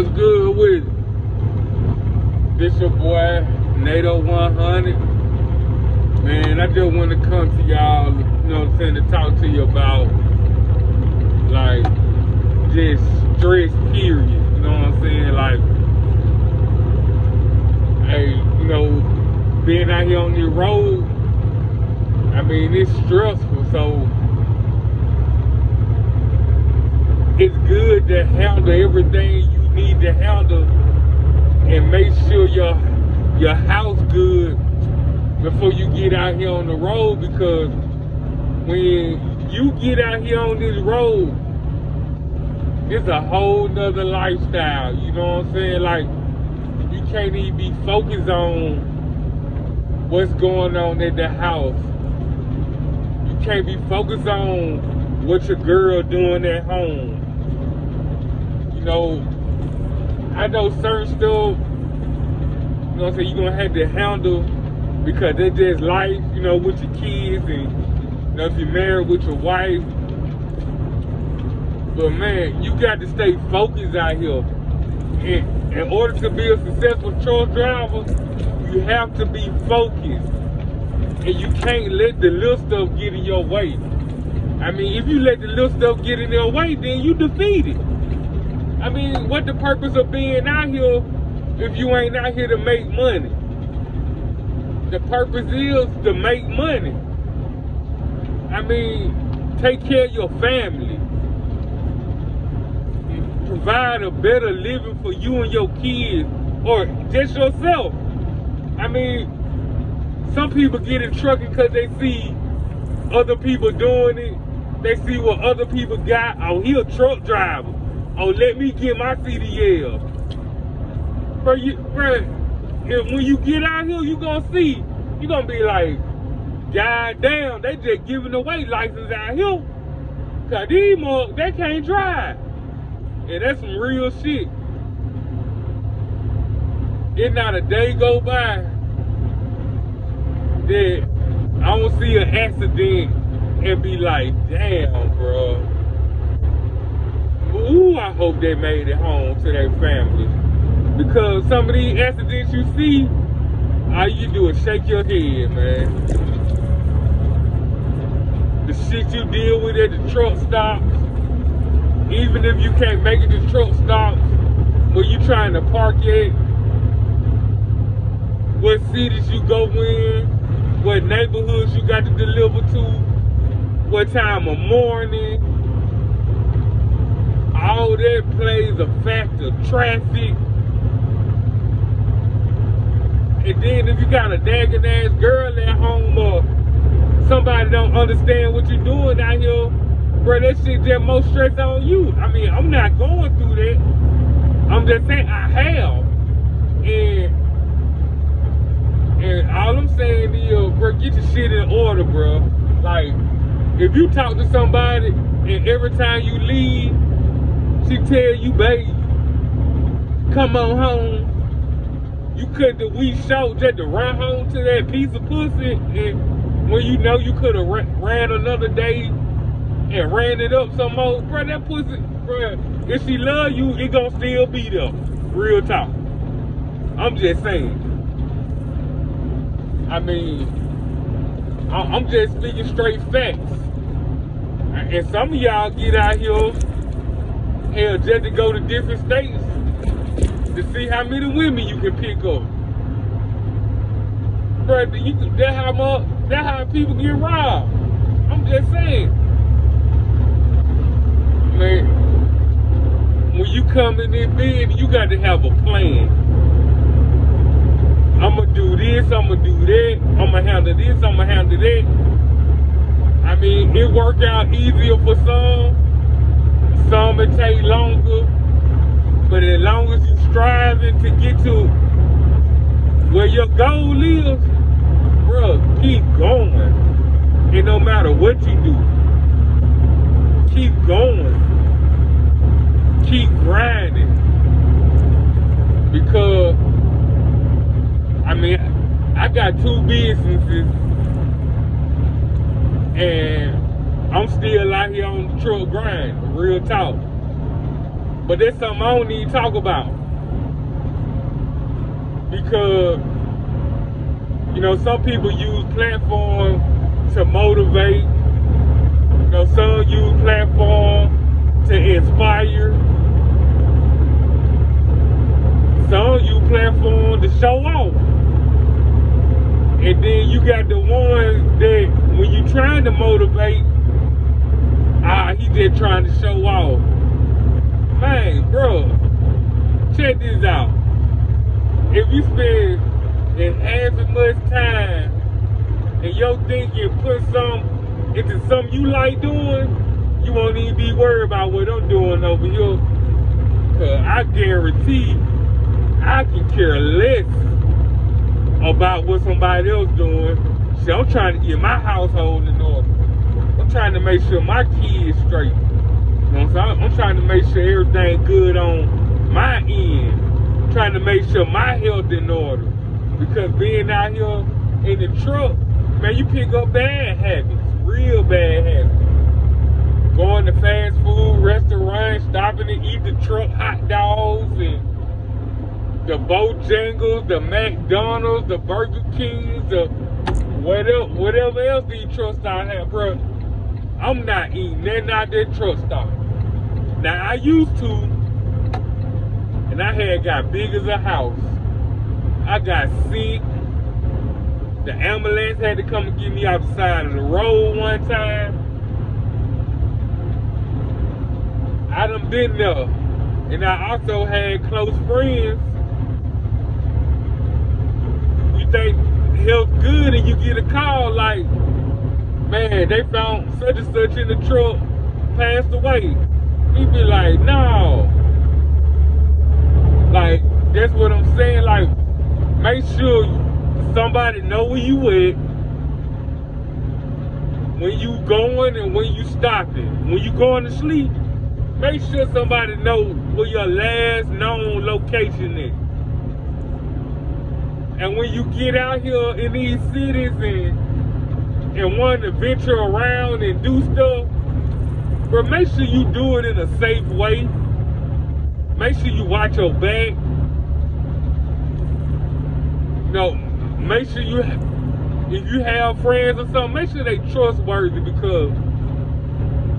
What's good with it? This your boy, Nato 100. Man, I just want to come to y'all, you know what I'm saying, to talk to you about, like, just stress, period. You know what I'm saying? Like, hey, you know, being out here on the road, I mean, it's stressful, so it's good to handle everything you need to handle and make sure your your house good before you get out here on the road because when you get out here on this road, it's a whole nother lifestyle. You know what I'm saying? Like you can't even be focused on what's going on at the house. You can't be focused on what your girl doing at home. You know, I know certain stuff, you know what I'm saying, you're gonna have to handle because it's just life, you know, with your kids and you know if you're married with your wife. But man, you got to stay focused out here. In, in order to be a successful truck driver, you have to be focused. And you can't let the little stuff get in your way. I mean, if you let the little stuff get in your way, then you defeated. I mean, what the purpose of being out here if you ain't out here to make money? The purpose is to make money. I mean, take care of your family. Provide a better living for you and your kids or just yourself. I mean, some people get in trucking because they see other people doing it. They see what other people got. Oh, he a truck driver. Oh, let me get my CDL. Bro, you, bro, if, when you get out here, you gonna see, you gonna be like, God damn, they just giving away license out here. Cause these more, they can't drive. And that's some real shit. It not a day go by that I don't see an accident and be like, damn, bro. Ooh, I hope they made it home to their family. Because some of these accidents you see, all you do is shake your head, man. The shit you deal with at the truck stops, even if you can't make it to truck stops, where you trying to park at, what cities you go in, what neighborhoods you got to deliver to, what time of morning, all that plays a factor. Traffic. And then if you got a dagging ass girl at home or somebody don't understand what you're doing out here, bro, that shit just more stress on you. I mean, I'm not going through that. I'm just saying I have. And and all I'm saying is, bro, get your shit in order, bro. Like, if you talk to somebody and every time you leave, she tell you, baby, come on home. You cut the weed short just to run home to that piece of pussy. And when you know you could have ran another day and ran it up some more, bro, that pussy, bro, if she love you, it gonna still be there. Real talk. I'm just saying. I mean, I'm just speaking straight facts. And some of y'all get out here hell, just to go to different states to see how many women you can pick up. Bro, you, that how that how people get robbed. I'm just saying. Man, when you come in there bed, you got to have a plan. I'ma do this, I'ma do that, I'ma handle this, I'ma handle that. I mean, it worked out easier for some some may take longer, but as long as you're striving to get to where your goal is, bro, keep going. And no matter what you do, keep going. Keep grinding. Because, I mean, I got two businesses and I'm still out here on the truck grind, real talk. But that's something I don't even talk about. Because, you know, some people use platform to motivate. You know, some use platform to inspire. Some use platform to show off. And then you got the ones that when you trying to motivate, ah, he just trying to show off. Man, bro, check this out. If you spend half as much time and your thinking put some into something you like doing, you won't even be worried about what I'm doing over here. Cause I guarantee I can care less about what somebody else doing. See, I'm trying to get my household in. I'm trying to make sure my kids straight. You know what I'm? I'm trying to make sure everything good on my end. I'm trying to make sure my health in order. Because being out here in the truck, man, you pick up bad habits, real bad habits. Going to fast food restaurants, stopping to eat the truck hot dogs and the Bojangles, the McDonald's, the Burger Kings, the whatever, whatever else these truck stops have, bro. I'm not eating nothing out that truck stop. Now I used to, and I had got big as a house. I got sick. The ambulance had to come and get me out the side of the road one time. I done been there. And I also had close friends You think health good and you get a call like, man, they found such and such in the truck, passed away. We be like, no. Like, that's what I'm saying. Like, make sure somebody know where you at, when you going and when you stopping. When you going to sleep, make sure somebody know where your last known location is. And when you get out here in these cities and and want to venture around and do stuff, but make sure you do it in a safe way. Make sure you watch your back. no, make sure you if you have friends or something, make sure they trustworthy because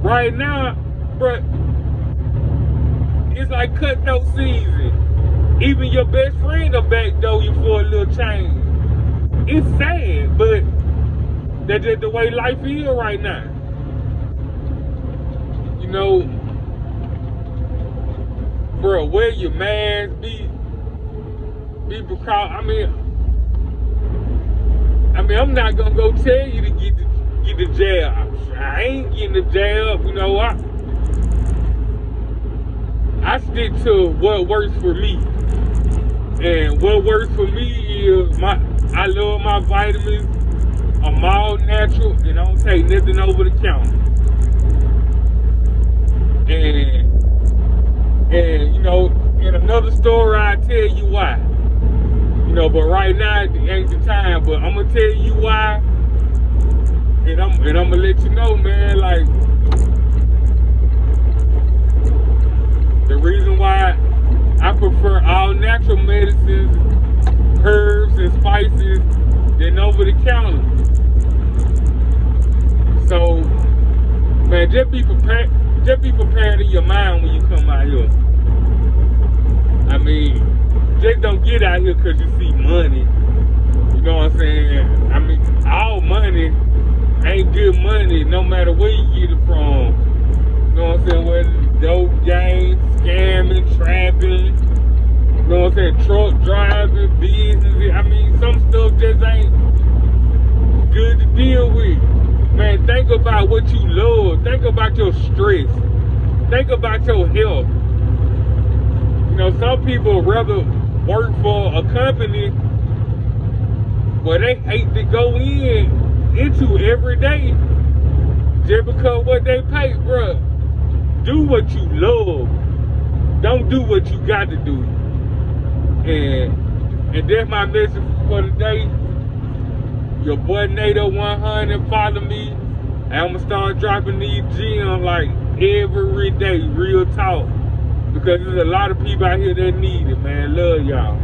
right now, but it's like cutthroat season. Even your best friend will backdoor you for a little change. It's sad, but that's just the way life is right now. You know, bro, wear your mask, be be precaution. I mean, I mean, I'm not gonna go tell you to get the get the jab. I ain't getting the jab. You know what? I stick to what works for me. And what works for me is my I love my vitamins. I'm all natural and I don't take nothing over the counter. And and you know, in another story I tell you why. You know, but right now it ain't the time. But I'm gonna tell you why. And I'm and I'm gonna let you know, man, like the reason why I prefer all natural medicines, than over the counter. So, man, just be prepared. Just be prepared in your mind when you come out here. I mean, just don't get out here because you see money. You know what I'm saying? I mean, all money ain't good money, no matter where you get it from. You know what I'm saying? Whether it's dope games, scamming, trapping, you know what I'm saying, truck driving, business. I mean, some stuff just ain't good to deal with. Man, think about what you love. Think about your stress. Think about your health. You know, some people rather work for a company where they hate to go in into every day just because what they pay, bruh. Do what you love. Don't do what you got to do. And and that's my message for today. Your boy Nato 100, follow me. I'm gonna start dropping these gems like every day, real talk. Because there's a lot of people out here that need it, man. Love y'all.